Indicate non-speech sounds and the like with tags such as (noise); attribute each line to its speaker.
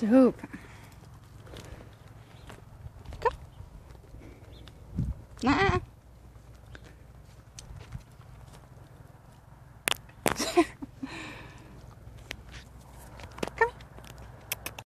Speaker 1: soup. Come. Nah. (laughs)